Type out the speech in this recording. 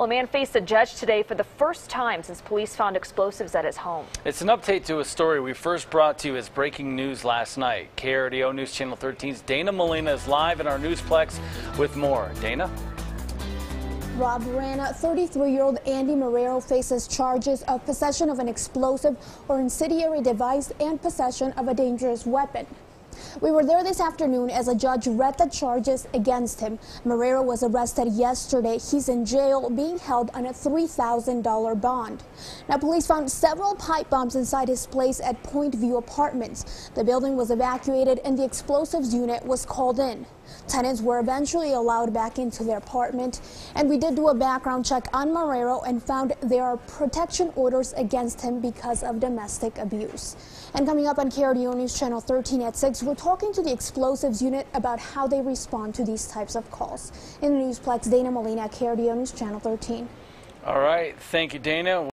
Well, a man faced a judge today for the first time since police found explosives at his home. It's an update to a story we first brought to you as breaking news last night. KRDO News Channel 13's Dana Molina is live in our Newsplex with more. Dana? Rob Rana, 33-year-old Andy Marrero faces charges of possession of an explosive or incendiary device and possession of a dangerous weapon. We were there this afternoon as a judge read the charges against him. Marrero was arrested yesterday. He's in jail being held on a $3,000 bond. Now, police found several pipe bombs inside his place at Point View Apartments. The building was evacuated and the explosives unit was called in. Tenants were eventually allowed back into their apartment, and we did do a background check on Marrero and found there are protection orders against him because of domestic abuse. And coming up on KRDO News Channel 13 at 6, we're talking to the explosives unit about how they respond to these types of calls. In Newsplex, Dana Molina, KRDO News Channel 13. All right. Thank you, Dana.